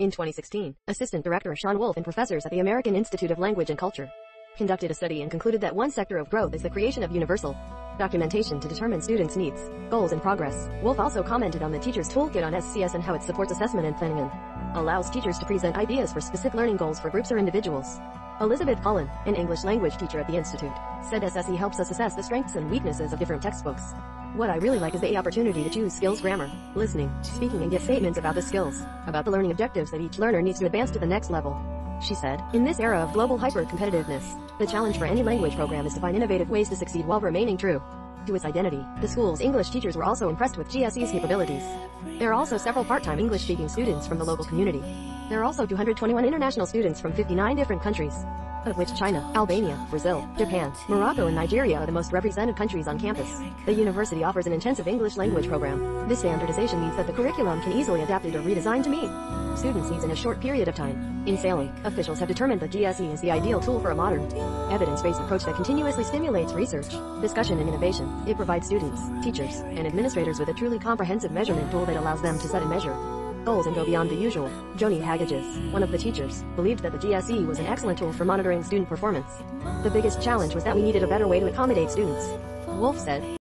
In 2016, Assistant Director Sean Wolf and professors at the American Institute of Language and Culture conducted a study and concluded that one sector of growth is the creation of universal documentation to determine students' needs, goals, and progress. Wolf also commented on the teacher's toolkit on SCS and how it supports assessment and planning and allows teachers to present ideas for specific learning goals for groups or individuals. Elizabeth Cullen, an English language teacher at the Institute, said GSE helps us assess the strengths and weaknesses of different textbooks. What I really like is the opportunity to choose skills grammar, listening, speaking and get statements about the skills, about the learning objectives that each learner needs to advance to the next level. She said, in this era of global hyper-competitiveness, the challenge for any language program is to find innovative ways to succeed while remaining true to its identity. The school's English teachers were also impressed with GSE's capabilities. There are also several part-time English-speaking students from the local community. There are also 221 international students from 59 different countries of which China, Albania, Brazil, Japan, Morocco and Nigeria are the most represented countries on campus. The university offers an intensive English language program. This standardization means that the curriculum can easily adapted or redesigned to meet students' needs in a short period of time. In Salem, officials have determined that GSE is the ideal tool for a modern, evidence-based approach that continuously stimulates research, discussion and innovation. It provides students, teachers, and administrators with a truly comprehensive measurement tool that allows them to set and measure goals and go beyond the usual. Joni Hagages, one of the teachers, believed that the GSE was an excellent tool for monitoring student performance. The biggest challenge was that we needed a better way to accommodate students. Wolf said,